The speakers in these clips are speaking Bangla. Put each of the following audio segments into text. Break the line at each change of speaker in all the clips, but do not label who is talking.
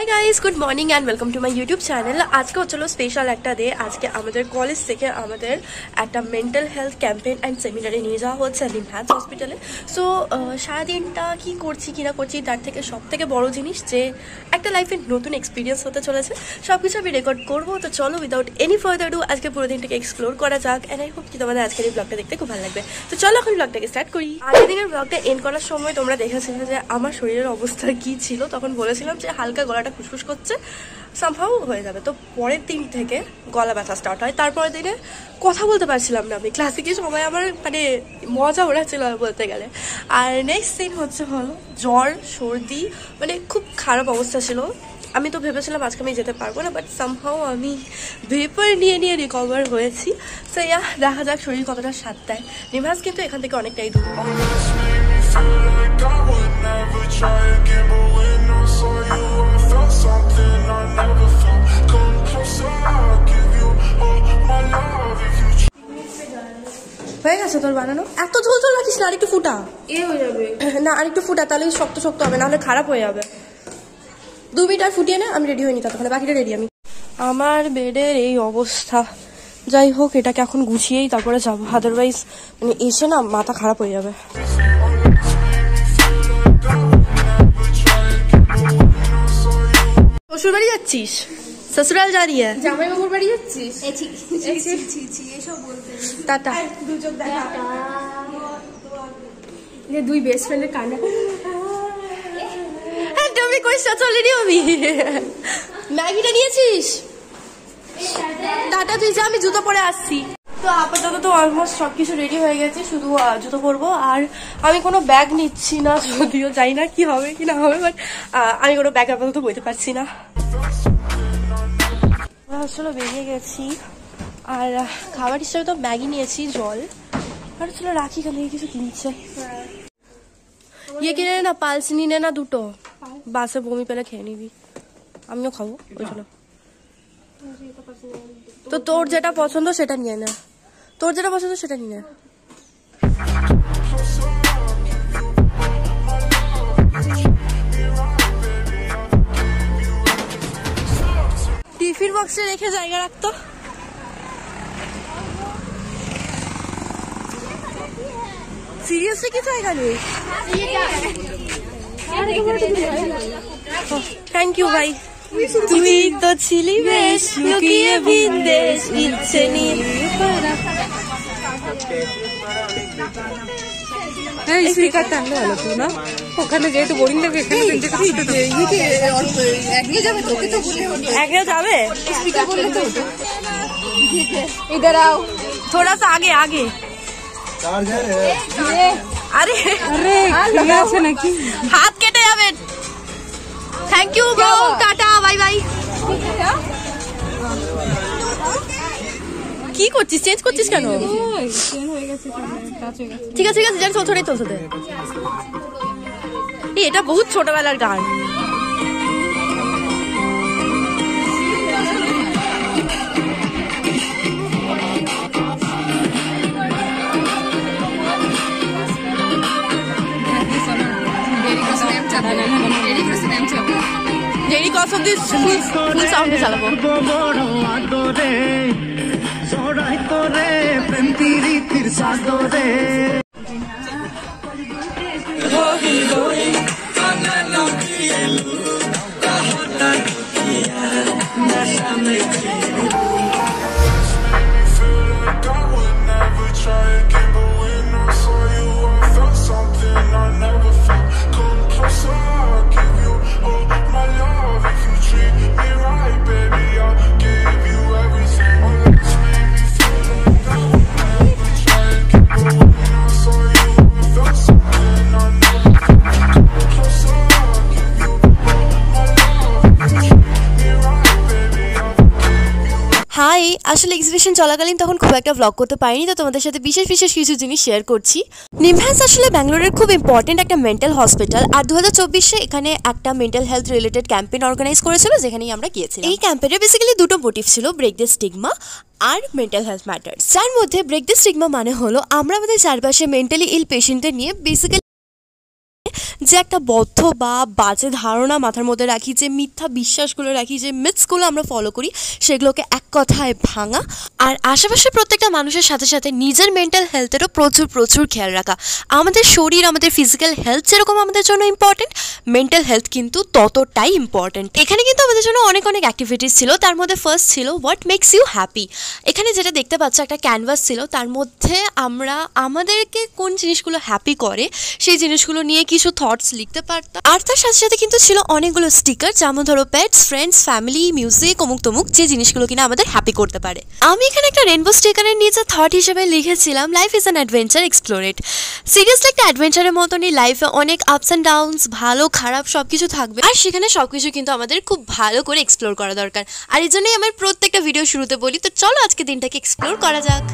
Hi guys good morning and welcome to my YouTube channel আজকে হচ্ছিল স্পেশাল একটা ডে আজকে আমাদের কলেজ থেকে আমাদের একটা মেন্টাল হেলথ ক্যাম্পেইন অ্যান্ড সেমিনারে নিয়ে যাওয়া হচ্ছে নিমহ্যান্স হসপিটালে সো সারাদিনটা কি করছি, কি না করছি, তার থেকে সব থেকে বড় জিনিস যে একটা লাইফে নতুন এক্সপিরিয়েন্স হতে চলেছে। সব কিছু আমি রেকর্ড করব। তো চলো উইদাউট এনি ফার্দার ডু আজকে পুরো দিনটাকে এক্সপ্লোর করা যাক। অ্যান্ড আই হোপ কি তোমাদের আজকের এই ব্লগটা দেখতে খুব ভালো লাগবে। তো চলো, এখন ব্লগটাকে স্টার্ট করি। আগের দিনের ব্লগটা এন্ড করার সময় তোমরা দেখেছিলে যে আমার শরীরের অবস্থা কি ছিল। তখন বলেছিলাম যে হালকা গলাটা ফুসফুস করছে সামহাও হয়ে যাবে। তো পরের দিন থেকে গলা ব্যথা স্টার্ট হয়। তারপরের দিনে কথা বলতে পারছিলাম না আমি। ক্লাসিকে সময় আমার মানে মজা ওড়াচ্ছিল বলতে গেলে। আর নেক্সট দিন হচ্ছে হলো জ্বর সর্দি মানে খুব খারাপ অবস্থা ছিল। আমি তো ভেবেছিলাম আজকে আমি যেতে পারব না বাট সামহাও আমি ভেপার নিয়ে নিয়ে রিকভার হয়েছি। সো ইয়া দেখা যাক শরীর কতটা সাথ দেয়। নিভাস কিন্তু এখান থেকে অনেকটাই দূর।
I would never try again, but when I saw you,
হয়ে গেছে তোর বানানো? এত ঝোল ঝোল রাখিস না আরেকটু ফুটা।
এ হয়ে যাবে।
না আরেকটু ফুটা তাহলে শক্ত শক্ত হবে নাহলে খারাপ হয়ে যাবে। দু মিনিট আর ফুটিয়ে না আমি রেডি হইনি ততক্ষণে বাকিটা রেডি আমি। আমার বেডের এই অবস্থা। যাই হোক এটাকে এখন গুছিয়েই তারপরে যাব। আদারওয়াইজ মানে এসে না মাথা খারাপ হয়ে যাবে। শ্বশুর বাড়ি যাচ্ছিস? শ্বশুরাল যা রিয়ে
জামাই বাবুর বাড়ি যাচ্ছিস
টাটা।
দুই বেস্ট ফ্রেন্ডের কান্না
হ্যাঁ তুমি আমি। ম্যাগিটা নিয়েছিস? টাটা তুই যা আমি জুতো পরে আসছি। তো আপাতত তো অলমোস্ট সব কিছু রেডি হয়ে গেছে শুধু জুতো পরবো। আর আমি কোনো ব্যাগ নিচ্ছি না যদিও জানি না কি হবে কি না হবে বাট আমি কোনো ব্যাগ আপাতত বইতে পারছি না। হচ্ছিল বেরিয়ে গেছি। আর খাবার হিসাবে তো ম্যাগি নিয়েছি, জল। আর হচ্ছিল রাখি থেকে কিছু কিনছে। ইয়ে কিনে নে পালস নিয়ে নে দুটো। বাসে বমি পেলে খেয়ে নিবি। আমিও খাব, ওই তো তোর যেটা পছন্দ সেটা নিয়ে নে। তোর যেটা পছন্দ সেটা নিয়ে নে। টিফিন বক্সে রেখে জায়গা রাখতো। সিরিয়াসলি কি জায়গা নেই? থ্যাংক ইউ ভাই তুই তো ছিলি বেশ, লুকিয়ে ভিনদেশ ইচ্ছে নিয়ে
হ্যাঁ স্পিকারটা আনলে ভালো ছিল না ওখানে যেহেতু বোরিং লাগবে এখানে একদিকে যাবে তোকে তো
একরা যাবে
স্পিকার বললে তো इधर आओ
थोड़ा सा आगे आगे আরে
আরে ঠিক আছে নাকি
হাত কেটে যাবে thank you bro tata bye bye কি করছিস চেঞ্জ করছিস কেন ঠিক আছে ঠিক আছে জানি চলছে এই এটা বহুত ছোটবেলার গান দেরি কস অব্দি ফুল সাউন্ডে চালাবো
বড় আদরে
ಸಾದೋರೆ ಬಂದಿರಿ ತಿರ್ಸಾದೋರೆ ನಶ
হাই আসলে এক্সিবিশন চলাকালীন তখন খুব একটা ব্লগ করতে পারিনি, তো তোমাদের সাথে বিশেষ বিশেষ কিছু জিনিস শেয়ার করছি। নিমহ্যান্স আসলে ব্যাঙ্গালোরের খুব ইম্পর্টেন্ট একটা মেন্টাল হসপিটাল আর দু হাজার এখানে একটা mental health related campaign organise করেছিল, যেখানেই আমরা গিয়েছিলাম। এই ক্যাম্পেইনে বেসিক্যালি দুটো মোটিভ ছিল ব্রেক দ্য স্টিগমা আর মেন্টাল হেলথ ম্যাটার্স যার মধ্যে ব্রেক দ্য স্টিগমা মানে হলো, আমরা আমাদের চারপাশে মেন্টালি ইল পেশেন্টদের নিয়ে বেসিক্যালি
যে একটা বদ্ধ বা বাজে ধারণা মাথার মধ্যে রাখি, যে মিথ্যা বিশ্বাসগুলো রাখি, যে মিথসগুলো আমরা ফলো করি, সেগুলোকে এক কথায় ভাঙা। আর আশেপাশে প্রত্যেকটা মানুষের সাথে সাথে নিজের মেন্টাল হেলথেরও প্রচুর প্রচুর খেয়াল রাখা। আমাদের শরীর, আমাদের ফিজিক্যাল হেলথ যেরকম আমাদের জন্য ইম্পর্টেন্ট মেন্টাল হেলথ কিন্তু ততটাই ইম্পর্টেন্ট এখানে কিন্তু আমাদের জন্য অনেক অনেক অ্যাক্টিভিটিস ছিল। তার মধ্যে ফার্স্ট ছিল হোয়াট মেক্স ইউ হ্যাপি এখানে যেটা দেখতে পাচ্ছ, একটা ক্যানভাস ছিল। তার মধ্যে আমরা আমাদেরকে কোন জিনিসগুলো হ্যাপি করে, সেই জিনিসগুলো নিয়ে কিছু থটস লিখতে পারতাম। আর তার সাথে সাথে কিন্তু ছিল অনেকগুলো স্টিকার যেমন ধরো পেটস ফ্রেন্ডস ফ্যামিলি মিউজিক অমুক তমুক যে জিনিসগুলো কিনা আমাদের হ্যাপি করতে পারে। আমি এখানে একটা রেনবো স্টিকারের নিচে থট হিসেবে লিখেছিলাম লাইফ ইজ অ্যান অ্যাডভেঞ্চার এক্সপ্লোরেট সিরিয়াসলি একটা অ্যাডভেঞ্চারের মতনই লাইফে অনেক আপস অ্যান্ড ডাউনস ভালো, খারাপ সব কিছু থাকবে। আর সেখানে সব কিছু কিন্তু আমাদের খুব ভালো করে এক্সপ্লোর করা দরকার। আর এই জন্যই আমার প্রত্যেকটা ভিডিও শুরুতে বলি, তো চলো আজকে দিনটাকে এক্সপ্লোর করা যাক।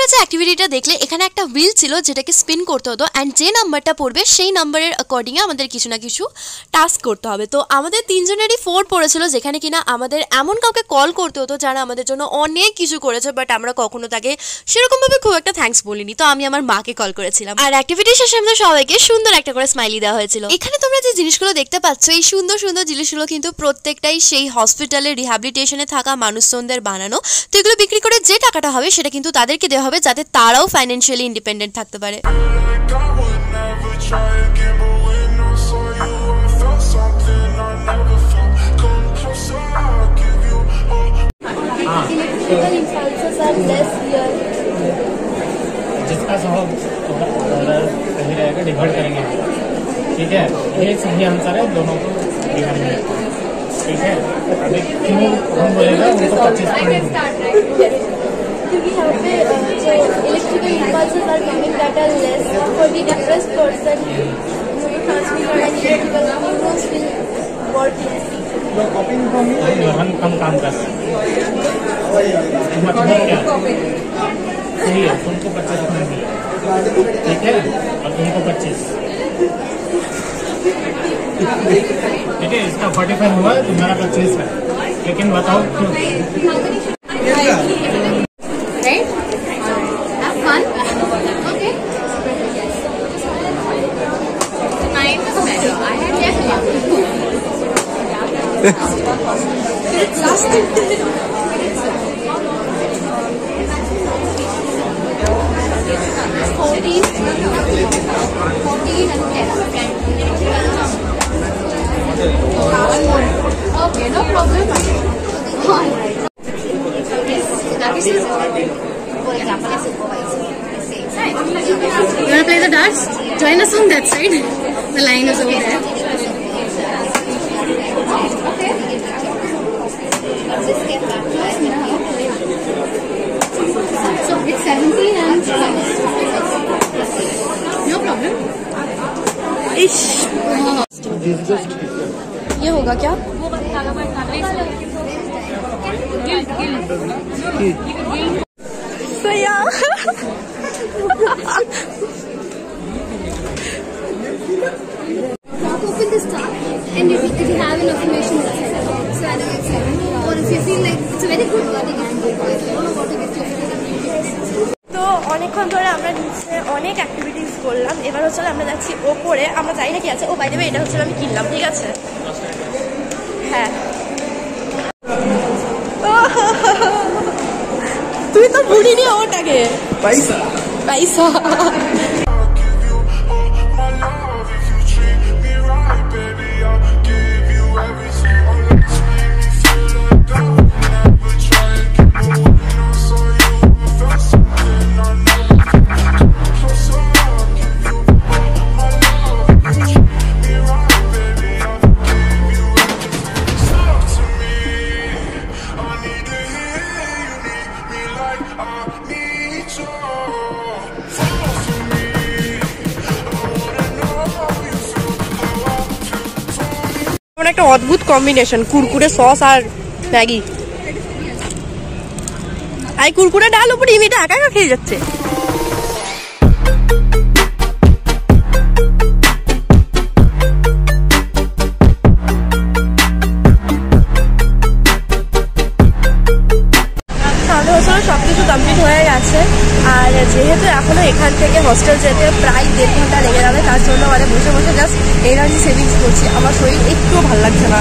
তোমরা যে অ্যাক্টিভিটিটা দেখলে, এখানে একটা হুইল ছিল যেটাকে স্পিন করতে হতো অ্যান্ড যে নাম্বারটা পড়বে, সেই নাম্বারের অ্যাকর্ডিংয়ে আমাদের কিছু না কিছু টাস্ক করতে হবে। তো আমাদের তিনজনেরই ফোর পড়েছিল যেখানে কিনা আমাদের এমন কাউকে কল করতে হতো যারা আমাদের জন্য অনেক কিছু করেছে বাট আমরা কখনো তাকে সেরকমভাবে খুব একটা থ্যাঙ্কস বলিনি। তো আমি আমার মাকে কল করেছিলাম। আর অ্যাক্টিভিটি শেষে আমাদের সবাইকে সুন্দর একটা করে স্মাইলি দেওয়া হয়েছিল। এখানে তোমরা যে জিনিসগুলো দেখতে পাচ্ছ, এই সুন্দর সুন্দর জিনিসগুলো কিন্তু প্রত্যেকটাই সেই হসপিটালে রিহ্যাবিলিটেশনে থাকা মানুষজনদের বানানো। তো এগুলো বিক্রি করে যে টাকাটা হবে, সেটা কিন্তু তাদেরকে দেওয়া হবে যাতে তারাও ফাইন্যান্সিয়ালি ইন্ডিপেন্ডেন্ট থাকতে পারে
Like I would never try again, but when I saw you, I felt something I never felt. Come closer, I'll give you all
Electrical impulses are less here.
जिसका जवाब डॉलर सही रहेगा डिवाइड करेंगे ठीक है ये सही आंसर है दोनों को डिवाइड में ठीक है अभी क्यों हम बोलेगा उनको पच्चीस पॉइंट
क्योंकि यहाँ पे जो electrical impulses are coming that are less for the depress person
और तुमको पच्चीस ठीक है? इसका फोर्टी फाइव हुआ है तुम्हारा पच्चीस है। लेकिन बताओ
Okay, no problem. You wanna play the darts? Join us on that side. The line is over there.
ये होगा क्या सया
open this tab and if, if you have enough information inside it. So either it's seven or if you feel like it's a very good learning angle or if you don't know what to get to
তো অনেকক্ষণ ধরে আমরা নিচে অনেক অ্যাক্টিভিটিস করলাম। এবার হচ্ছে আমরা যাচ্ছি ওপরে। আমরা যাই না কি আছে। ও বাইরে এটা হচ্ছে আমি কিনলাম ঠিক আছে? হ্যাঁ। তুই তো ভুলিনি ওটাকে পয়সা পয়সা একটা অদ্ভুত কম্বিনেশন কুরকুরে সস আর ম্যাগি। আই, কুরকুরে ডাল উপরে ইমিটা একা একা খেয়ে যাচ্ছে। এখনও থেকে হস্টেল যেতে প্রায় দেড় ঘণ্টা লেগে যাবে। তার জন্য মানে বসে বসে জাস্ট এনার্জি সেভিংস করছি। আমার শরীর একটুও ভালো লাগছে না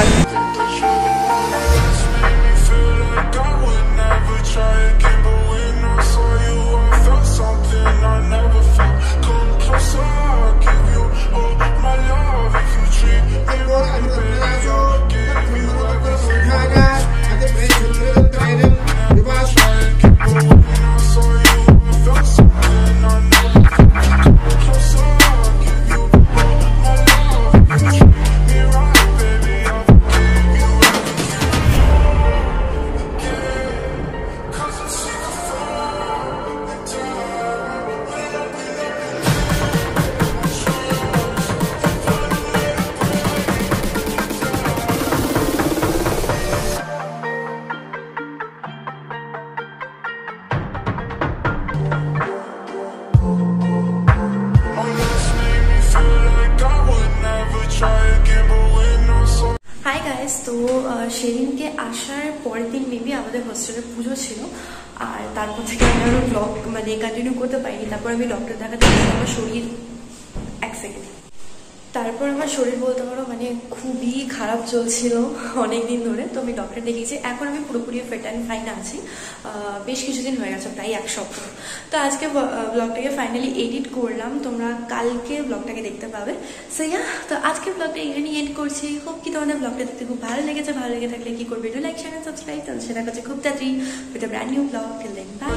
আসার পরের দিন মেবি আমাদের হোস্টেলে পুজো ছিল। আর তারপর থেকে আমি আরও ব্লগ মানে কন্টিনিউ করতে পারিনি। তারপর আমি ডক্টর দেখাতে আমার শরীর এক সেকেন্ড তারপর আমার শরীর বলতে পারো মানে খারাপ চলছিল অনেক দিন ধরে, তো আমি ডক্টর দেখিয়েছি এখন আমি পুরোপুরি ফিট অ্যান্ড ফাইন আছি। বেশ কিছুদিন হয়ে গেছে, প্রায় এক সপ্তাহ। তো আজকে ব্লগটাকে ফাইনালি এডিট করলাম। তোমরা কালকে ব্লগটাকে দেখতে পাবে। সো তো আজকে ব্লগটা এখানেই এড করছি। খুব কি ধরনের ব্লগটা দেখতে খুব ভালো লেগেছে, ভালো লেগে থাকলে কি করবে একটু লাইক শেয়ার সাবস্ক্রাইব তাহলে সেটা কাছে খুব তাড়াতাড়ি with brand new blog feel then bye